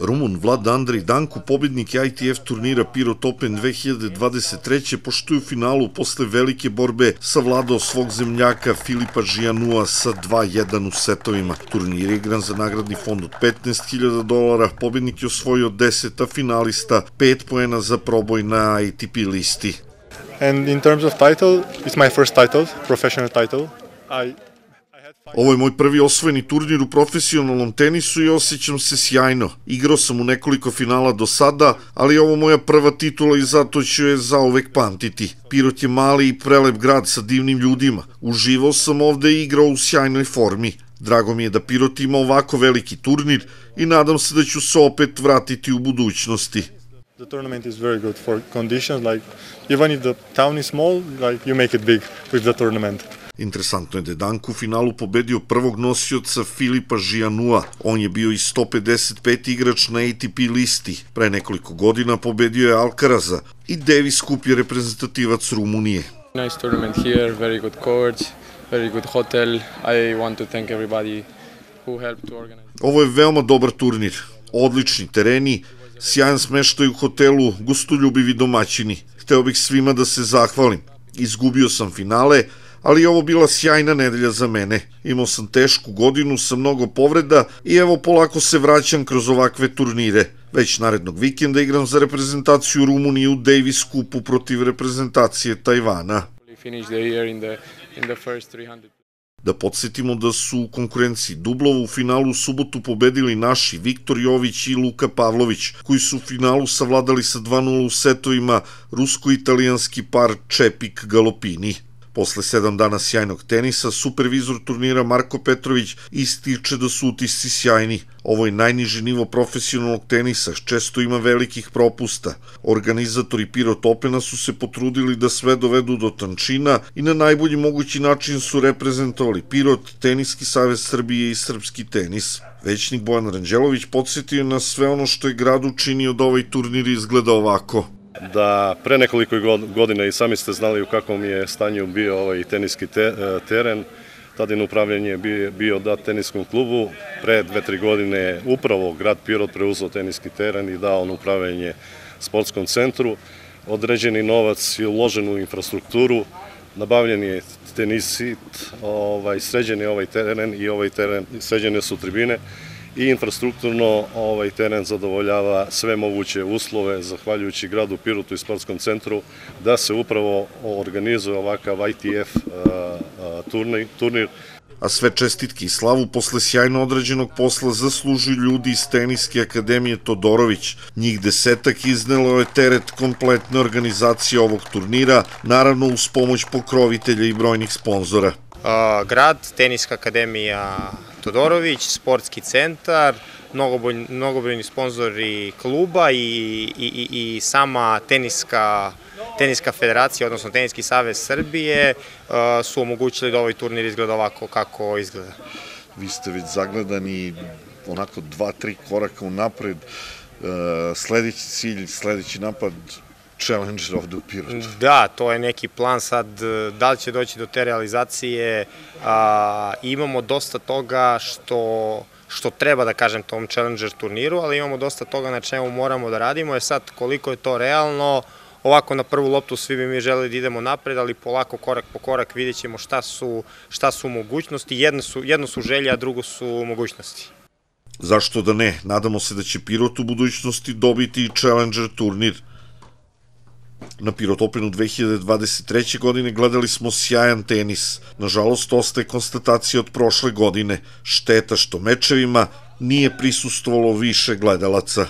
Rumun Vlad Andrej Danku, pobednik ITF turnira Pirot Open 2023. pošto je u finalu posle velike borbe savladao svog zemljaka Filipa Žijanua sa 2-1 u setovima. Turnir je igran za nagradni fond od 15.000 dolara, pobednik je osvojio 10, a finalista 5 poena za proboj na ATP listi. And in terms of title, it's my first title, professional title. I Ovo je moj prvi osvojeni turnir u profesionalnom tenisu i osjećam se sjajno. Igrao sam u nekoliko finala do sada, ali je ovo moja prva titula i zato ću je zaovek pamtiti. Pirot je mali i prelep grad sa divnim ljudima. Uživao sam ovde i igrao u sjajnoj formi. Drago mi je da Pirot ima ovako veliki turnir i nadam se da ću se opet vratiti u budućnosti. The tournament is very good for conditions. Like even if the town is small, like you make it big with the tournament. Interesantno je da je Danko u finalu pobedio prvog nosioca Filipa Žijanua. On je bio i 155 igrač na ATP listi. Pre nekoliko godina pobedio je Alcaraza i Davis Kup je reprezentativac Rumunije. Nice tournament here, very good coach, very good hotel. I want to thank everybody who helped to organize. Ovo je veoma dobar turnir. Odlični tereni, sjajan smeštaj u hotelu, gostoljubivi domaćini. Hteo bih svima da se zahvalim. Izgubio sam finale, ali je ovo bila sjajna nedelja za mene. Imao sam tešku godinu sa mnogo povreda i evo polako se vraćam kroz ovakve turnire. Već narednog vikenda igram za reprezentaciju Rumunije u Davis Kupu protiv reprezentacije Tajvana. Finish the year in the in the first 300. Da podsjetimo da su u konkurenciji Dublovu u finalu u subotu pobedili naši Viktor Jović i Luka Pavlović, koji su u finalu savladali sa 2-0 u setovima rusko-italijanski par Čepik Galopini. Posle sedam dana sjajnog tenisa, supervizor turnira Marko Petrović ističe da su utisci sjajni. Ovo je najniži nivo profesionalnog tenisa, često ima velikih propusta. Organizatori Pirot Opena su se potrudili da sve dovedu do tančina i na najbolji mogući način su reprezentovali Pirot, Teniski savez Srbije i srpski tenis. Većnik Bojan Ranđelović podsjetio na sve ono što je grad učinio da ovaj turnir izgleda ovako da pre nekoliko godina i sami ste znali u kakvom je stanju bio ovaj teniski te, e, teren, tadin upravljanje bio, bio dat teniskom klubu, pre dve, tri godine upravo grad Pirot preuzao teniski teren i dao on upravljanje sportskom centru, određeni novac je uložen u infrastrukturu, nabavljen je tenisit, ovaj, sređen je ovaj teren i ovaj teren, sređene su tribine, i infrastrukturno ovaj teren zadovoljava sve moguće uslove, zahvaljujući gradu Pirotu i sportskom centru, da se upravo organizuje ovakav ITF turnir, turnir a sve čestitke i slavu posle sjajno odrađenog posla zaslužuju ljudi iz Teniske akademije Todorović. Njih desetak iznelo je teret kompletne organizacije ovog turnira, naravno uz pomoć pokrovitelja i brojnih sponzora. Grad, Teniska akademija Todorović, sportski centar, mnogobrojni sponzori kluba i, i, i sama teniska, teniska federacija, odnosno Teniski savez Srbije uh, su omogućili da ovaj turnir izgleda ovako kako izgleda. Vi ste već zagledani onako dva, tri koraka u napred, uh, sledeći cilj, sledeći napad Challenger ovde u Pirotu. Da, to je neki plan sad, da li će doći do te realizacije, a, imamo dosta toga što što treba da kažem tom Challenger turniru, ali imamo dosta toga na čemu moramo da radimo, je sad koliko je to realno, ovako na prvu loptu svi bi mi želeli da idemo napred, ali polako korak po korak vidjet ćemo šta su, šta su mogućnosti, jedno su, jedno su želje, a drugo su mogućnosti. Zašto da ne? Nadamo se da će Pirot u budućnosti dobiti Challenger turnir. Na Pirot Openu 2023. godine gledali smo sjajan tenis. Nažalost, ostaje konstatacija od prošle godine. Šteta što mečevima nije prisustvovalo više gledalaca.